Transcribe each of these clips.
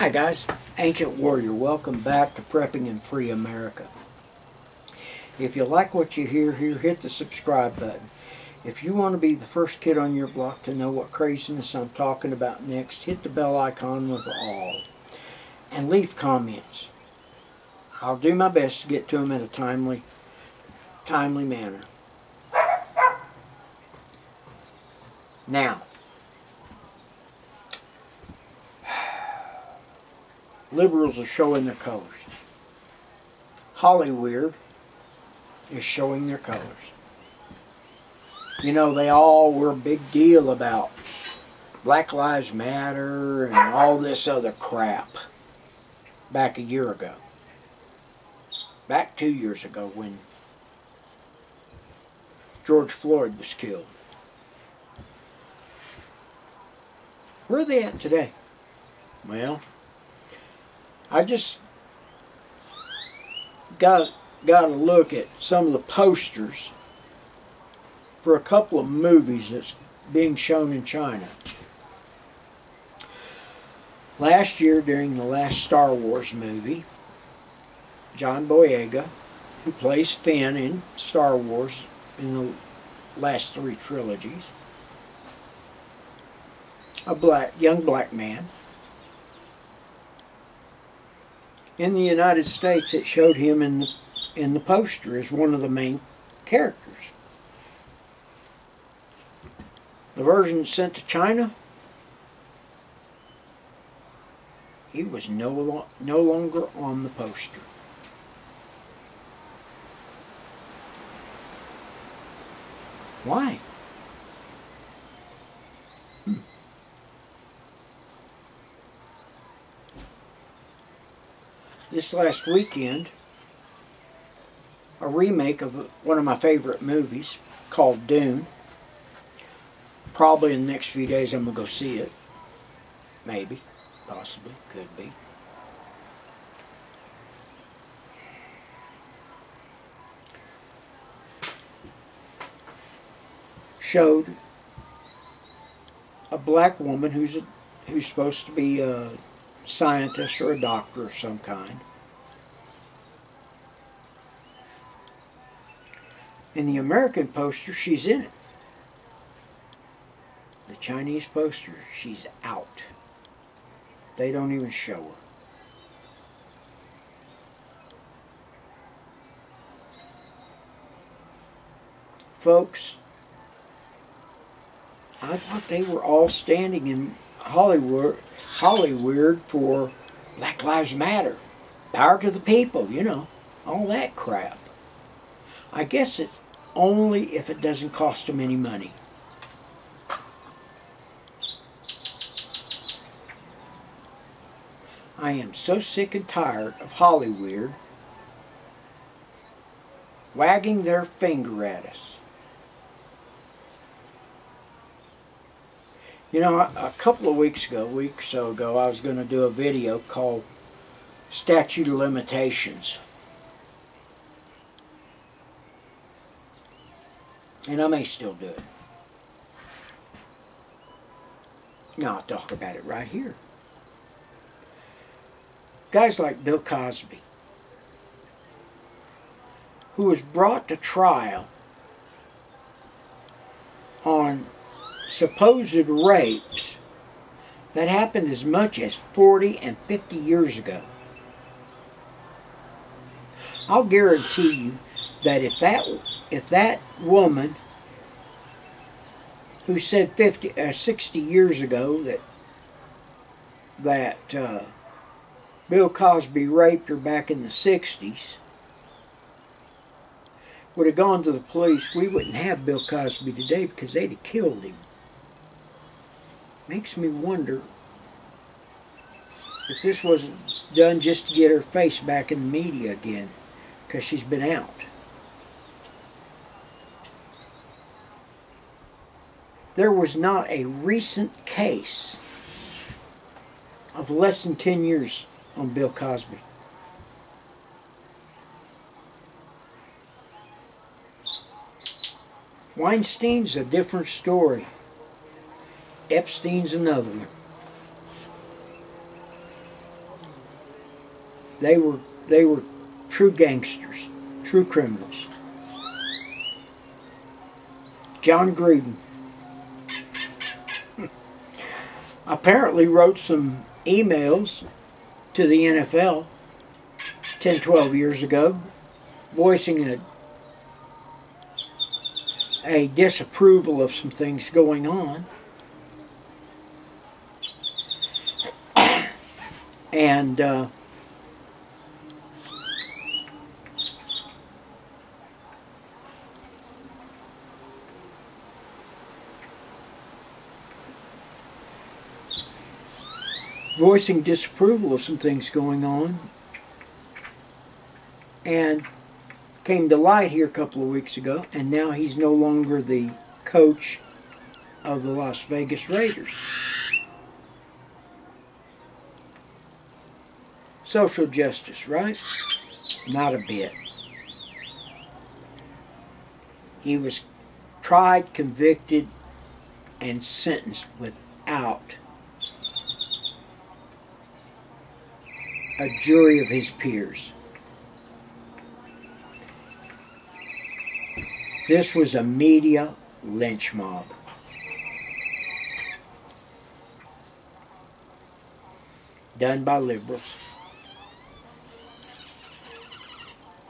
Hi guys, Ancient Warrior. Welcome back to Prepping in Free America. If you like what you hear here, hit the subscribe button. If you want to be the first kid on your block to know what craziness I'm talking about next, hit the bell icon with all. And leave comments. I'll do my best to get to them in a timely, timely manner. Now, liberals are showing their colors. Hollywood is showing their colors. You know, they all were a big deal about Black Lives Matter and all this other crap back a year ago. Back two years ago when George Floyd was killed. Where are they at today? Well, I just got got to look at some of the posters for a couple of movies that's being shown in China. Last year, during the last Star Wars movie, John Boyega, who plays Finn in Star Wars in the last three trilogies, a black young black man, in the United States, it showed him in the, in the poster as one of the main characters. The version sent to China, he was no, no longer on the poster. Why? This last weekend a remake of one of my favorite movies called Dune. Probably in the next few days I'm going to go see it. Maybe. Possibly. Could be. Showed a black woman who's a, who's supposed to be a scientist or a doctor of some kind. In the American poster, she's in it. The Chinese poster, she's out. They don't even show her. Folks, I thought they were all standing in Hollywood, Hollywood for Black Lives Matter, power to the people, you know, all that crap. I guess it's only if it doesn't cost them any money. I am so sick and tired of Hollywood wagging their finger at us. You know, a couple of weeks ago, week or so ago, I was going to do a video called Statute of Limitations. And I may still do it. Now I'll talk about it right here. Guys like Bill Cosby, who was brought to trial on supposed rapes that happened as much as 40 and 50 years ago. I'll guarantee you that if that if that woman who said 50 uh, 60 years ago that that uh, Bill Cosby raped her back in the 60s would have gone to the police, we wouldn't have Bill Cosby today because they'd have killed him makes me wonder if this wasn't done just to get her face back in the media again because she's been out. There was not a recent case of less than 10 years on Bill Cosby. Weinstein's a different story. Epstein's another one. They were they were true gangsters, true criminals. Jon Gruden apparently wrote some emails to the NFL 10, 12 years ago, voicing a a disapproval of some things going on. And uh, voicing disapproval of some things going on and came to light here a couple of weeks ago and now he's no longer the coach of the Las Vegas Raiders. Social justice, right? Not a bit. He was tried, convicted, and sentenced without a jury of his peers. This was a media lynch mob. Done by liberals.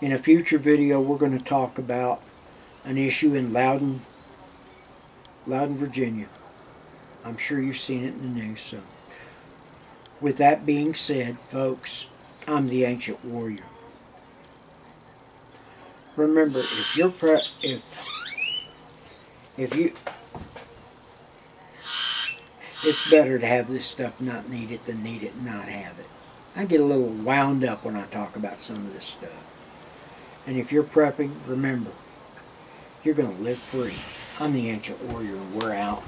In a future video, we're going to talk about an issue in Loudoun, Loudoun, Virginia. I'm sure you've seen it in the news. So, with that being said, folks, I'm the ancient warrior. Remember, if you're pre- if if you it's better to have this stuff not need it than need it and not have it. I get a little wound up when I talk about some of this stuff. And if you're prepping, remember, you're going to live free. I'm the Ancient Warrior, and we're out.